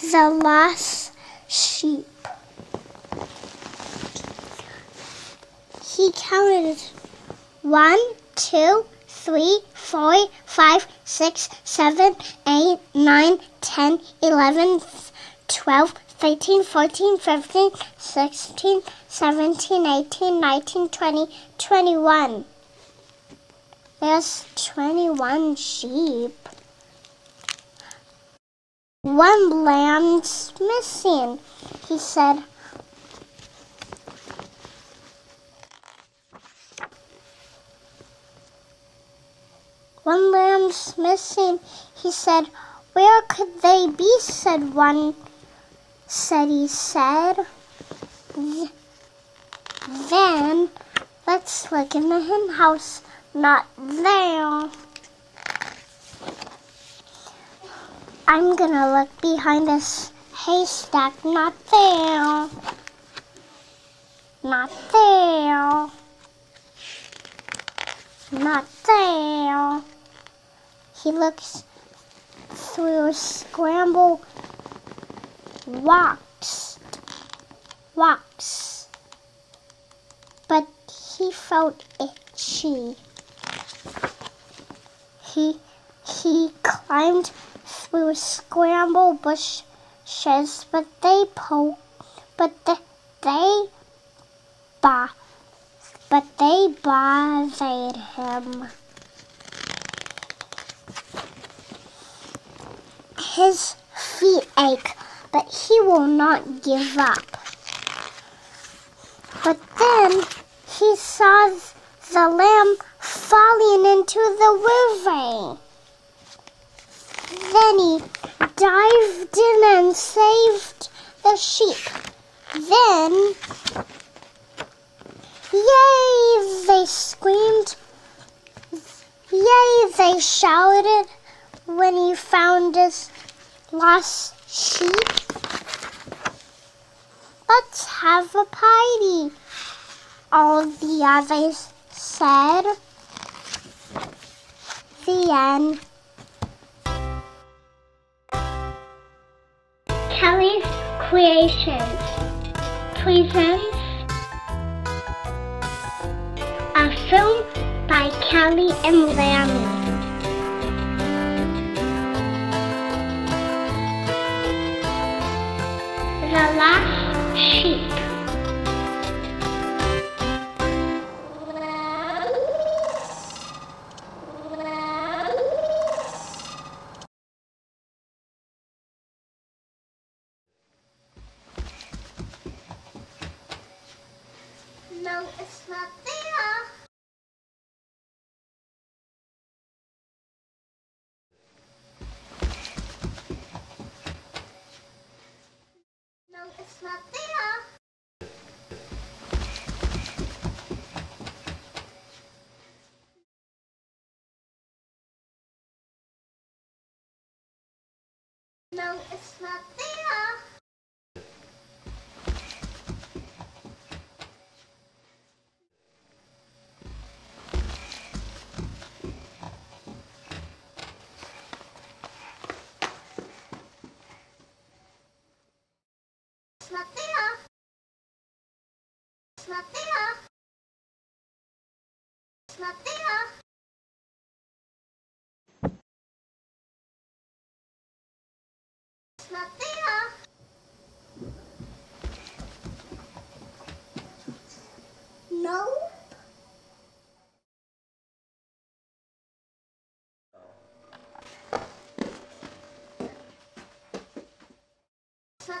the lost sheep. He counted one, two, three, four, five, six, seven, eight, nine, ten, eleven, twelve, thirteen, fourteen, fifteen, sixteen, seventeen, eighteen, nineteen, twenty, twenty-one. There's 21 sheep. One lamb's missing, he said. One lamb's missing, he said. Where could they be? said one, said he said. Then let's look in the hen house. Not there. I'm gonna look behind this haystack. Not there. Not there. Not there. He looks through scramble rocks. Rocks. But he felt itchy. He he climbed through scramble bushes, but they poke, but the, they ba but they bothered him. His feet ache, but he will not give up. But then he saw the lamb falling into the river. Then he dived in and saved the sheep. Then, yay, they screamed. Yay, they shouted when he found his lost sheep. Let's have a party, all the others said. The end. Creations presents a film by Callie and Lammy. The Lost Sheep. No, it's No. It's not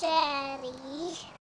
Daddy.